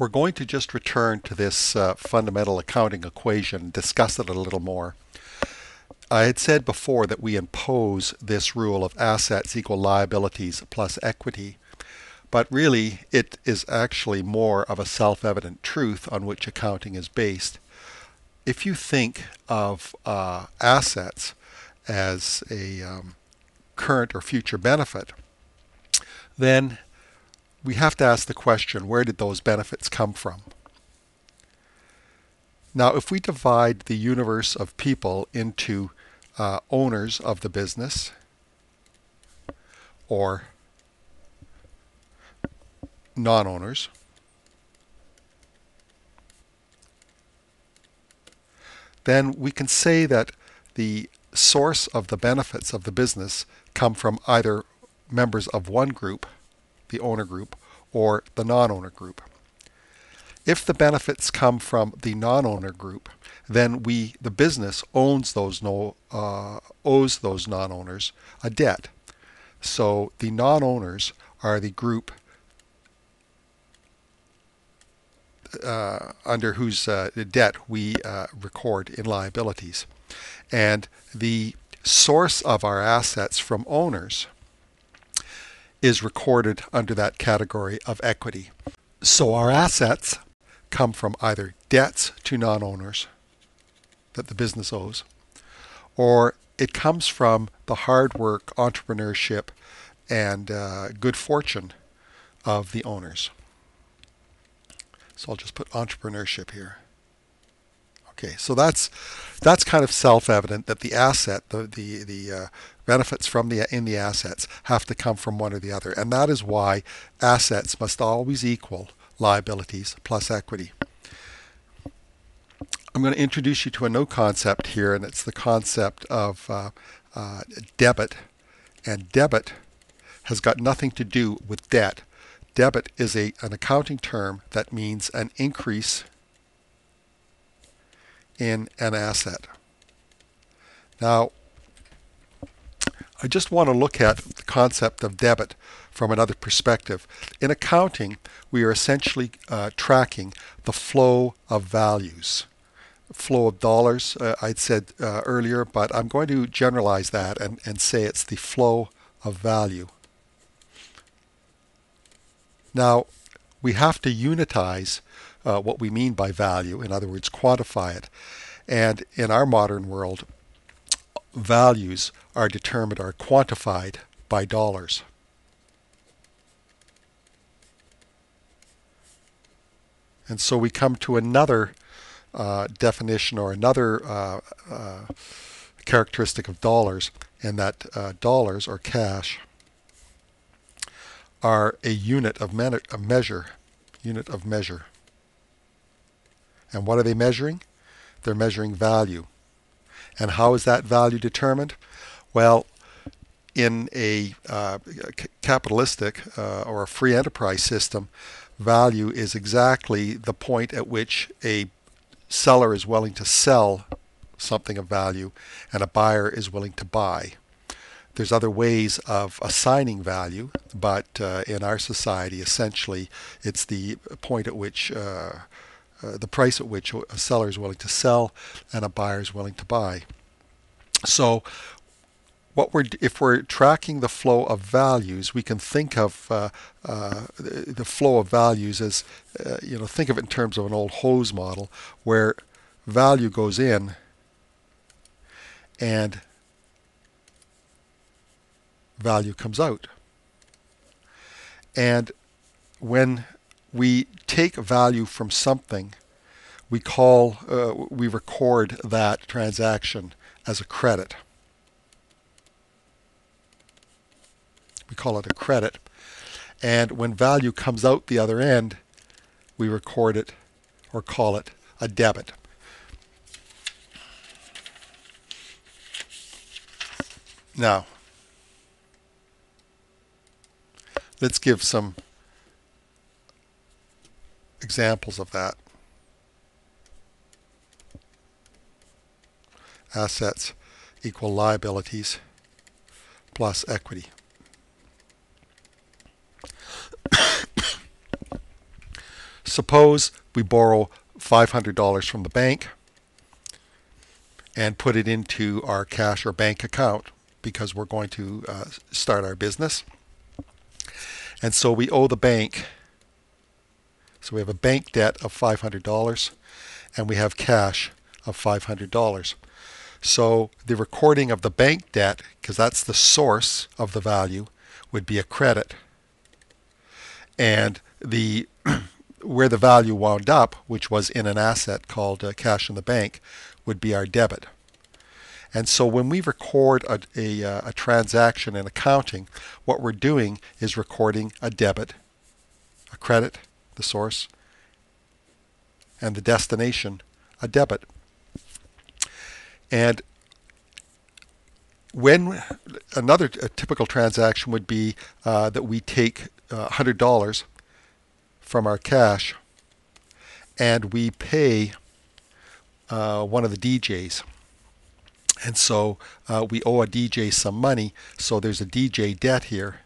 we're going to just return to this uh, fundamental accounting equation discuss it a little more. I had said before that we impose this rule of assets equal liabilities plus equity, but really it is actually more of a self-evident truth on which accounting is based. If you think of uh, assets as a um, current or future benefit, then we have to ask the question, where did those benefits come from? Now, if we divide the universe of people into uh, owners of the business or non-owners, then we can say that the source of the benefits of the business come from either members of one group, the owner group, or the non-owner group. If the benefits come from the non-owner group, then we, the business, owns those no, uh, owes those non-owners a debt. So the non-owners are the group uh, under whose uh, debt we uh, record in liabilities. And the source of our assets from owners is recorded under that category of equity. So our assets come from either debts to non-owners that the business owes, or it comes from the hard work, entrepreneurship, and uh, good fortune of the owners. So I'll just put entrepreneurship here. Okay, so that's that's kind of self-evident that the asset, the the the uh, benefits from the in the assets have to come from one or the other, and that is why assets must always equal liabilities plus equity. I'm going to introduce you to a new concept here, and it's the concept of uh, uh, debit. And debit has got nothing to do with debt. Debit is a, an accounting term that means an increase in an asset. Now, I just want to look at the concept of debit from another perspective. In accounting, we are essentially uh, tracking the flow of values. Flow of dollars, uh, I'd said uh, earlier, but I'm going to generalize that and, and say it's the flow of value. Now, we have to unitize uh, what we mean by value, in other words, quantify it. And in our modern world, values are determined, are quantified by dollars. And so we come to another uh, definition or another uh, uh, characteristic of dollars, and that uh, dollars or cash are a unit of a measure, unit of measure. And what are they measuring? They're measuring value. And how is that value determined? Well, in a uh, capitalistic uh, or a free enterprise system, value is exactly the point at which a seller is willing to sell something of value and a buyer is willing to buy. There's other ways of assigning value, but uh, in our society, essentially, it's the point at which uh, the price at which a seller is willing to sell and a buyer is willing to buy. So what we're if we're tracking the flow of values, we can think of uh, uh, the flow of values as uh, you know think of it in terms of an old hose model where value goes in and value comes out. And when we take value from something, we call, uh, we record that transaction as a credit. We call it a credit. And when value comes out the other end, we record it or call it a debit. Now, let's give some examples of that. Assets equal liabilities plus equity. suppose we borrow $500 from the bank and put it into our cash or bank account because we're going to uh, start our business. And so we owe the bank, so we have a bank debt of $500 and we have cash of $500. So the recording of the bank debt, because that's the source of the value, would be a credit. And the where the value wound up, which was in an asset called uh, cash in the bank, would be our debit. And so when we record a, a, uh, a, transaction in accounting, what we're doing is recording a debit, a credit, the source, and the destination, a debit. And when another typical transaction would be uh, that we take uh, $100 from our cash and we pay uh, one of the DJs. And so uh, we owe a DJ some money, so there's a DJ debt here.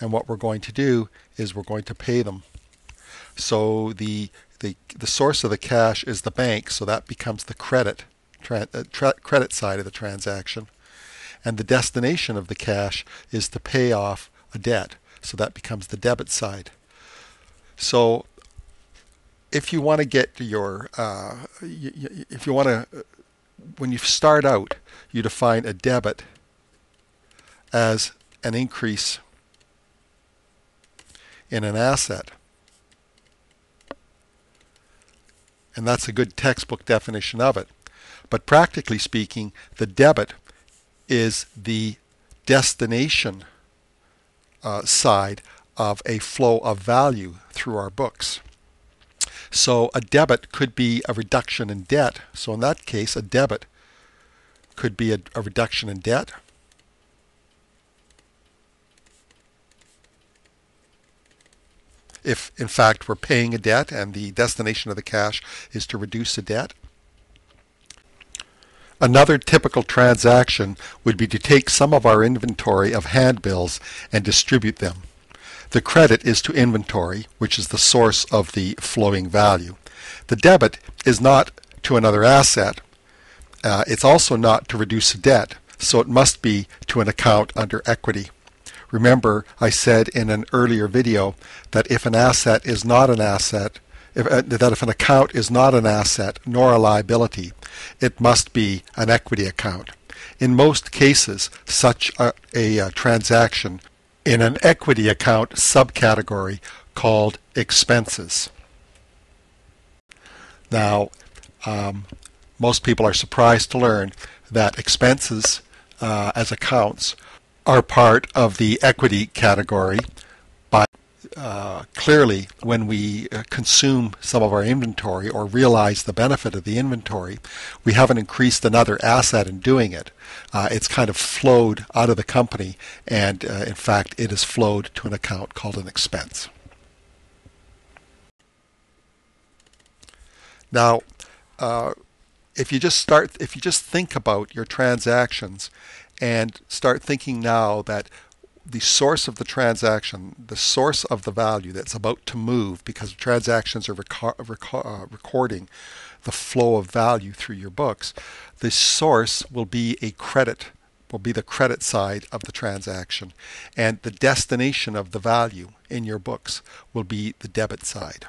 And what we're going to do is we're going to pay them. So the the the source of the cash is the bank, so that becomes the credit uh, credit side of the transaction, and the destination of the cash is to pay off a debt, so that becomes the debit side. So if you want to get to your uh, if you want to when you start out, you define a debit as an increase in an asset. And that's a good textbook definition of it. But practically speaking, the debit is the destination uh, side of a flow of value through our books. So a debit could be a reduction in debt. So in that case, a debit could be a, a reduction in debt. If in fact we're paying a debt and the destination of the cash is to reduce the debt. Another typical transaction would be to take some of our inventory of handbills and distribute them. The credit is to inventory, which is the source of the flowing value. The debit is not to another asset. Uh, it's also not to reduce a debt, so it must be to an account under equity. Remember, I said in an earlier video that if an asset is not an asset, if, uh, that if an account is not an asset nor a liability, it must be an equity account. In most cases, such a, a, a transaction in an equity account subcategory called expenses. Now, um, most people are surprised to learn that expenses uh, as accounts are part of the equity category, but uh, clearly when we uh, consume some of our inventory or realize the benefit of the inventory, we haven't increased another asset in doing it. Uh, it's kind of flowed out of the company, and uh, in fact, it has flowed to an account called an expense. Now, uh, if you just start, if you just think about your transactions and start thinking now that the source of the transaction, the source of the value that's about to move, because transactions are reco- reco- uh, recording the flow of value through your books, the source will be a credit, will be the credit side of the transaction, and the destination of the value in your books will be the debit side.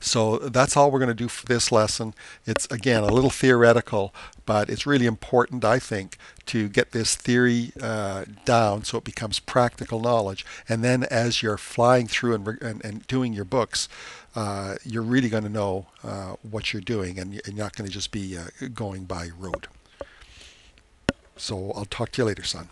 So that's all we're going to do for this lesson. It's again a little theoretical, but it's really important, I think, to get this theory uh, down so it becomes practical knowledge. And then as you're flying through and, and, and doing your books, uh, you're really going to know uh, what you're doing and you're not going to just be uh, going by rote. So I'll talk to you later, son.